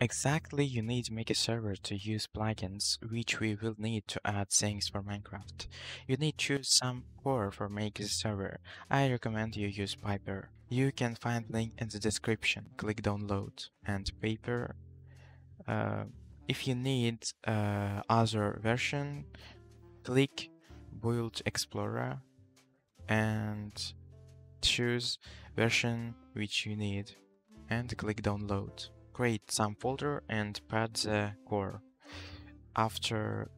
Exactly, you need to make a server to use plugins, which we will need to add things for Minecraft. You need to choose some core for make a server. I recommend you use Paper. You can find link in the description. Click download and Paper. Uh, if you need uh, other version, click Build Explorer and choose version which you need and click download. Create some folder and pad the core. After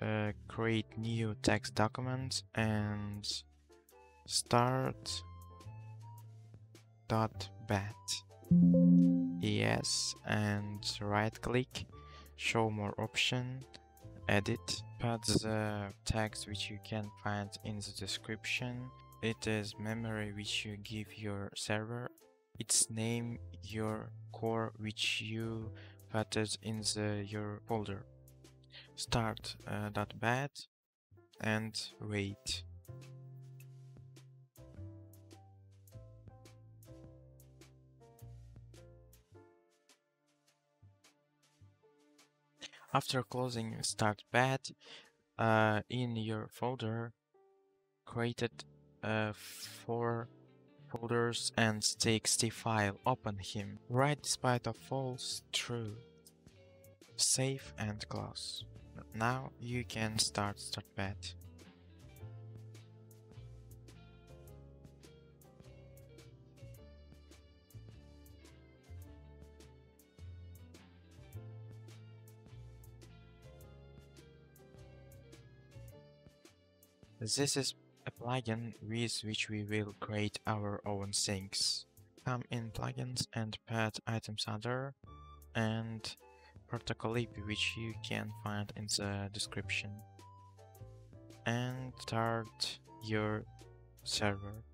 uh, create new text document and start dot bat. Yes and right click show more option edit pad the text which you can find in the description. It is memory which you give your server its name your core which you patted in the your folder. Start uh, that bad and wait. After closing start bad uh, in your folder created uh, four folders and txt file open him write despite of false true save and close. Now you can start startpad This is plugin with which we will create our own things. Come in plugins and pad ItemsAdder and ProtocolLib which you can find in the description. And start your server.